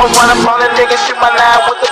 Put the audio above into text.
I'ma on shoot my line. with the